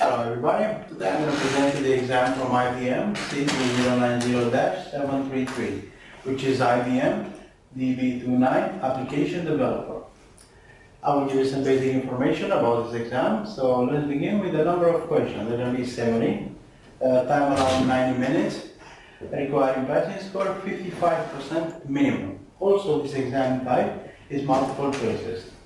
Hello everybody, today I'm going to present you the exam from IBM C2090-733, which is IBM DB2 9 Application Developer. I will give you some basic information about this exam, so let's begin with the number of questions. There will be 70, uh, time around 90 minutes, requiring passing score 55% minimum. Also this exam type is multiple choices.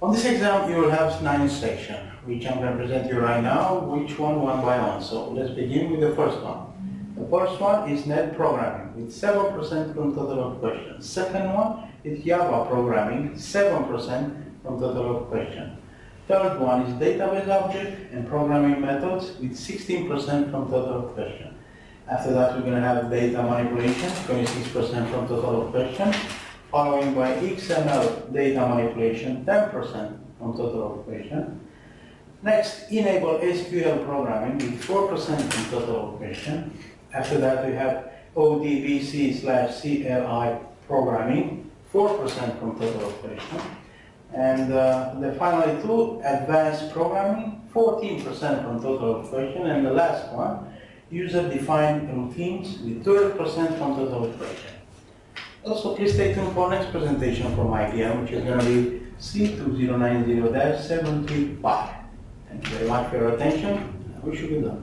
On this exam, you will have nine sections, which I'm going to present you right now, which one one by one. So let's begin with the first one. The first one is net programming, with 7% from total of questions. Second one is Java programming, 7% from total of questions. Third one is database object and programming methods, with 16% from total of questions. After that, we're going to have data manipulation, 26% from total of questions following by XML data manipulation, 10% on total operation. Next, Embedded SQL programming with 4% on total operation. After that, we have ODBC slash CLI programming, 4% from total operation. And uh, the final two, advanced programming, 14% from total operation. And the last one, user-defined routines with 12% from total operation. Also, please stay tuned for next presentation from IBM, which is going to be C2090-735. Thank you very much for your attention. I wish you good luck.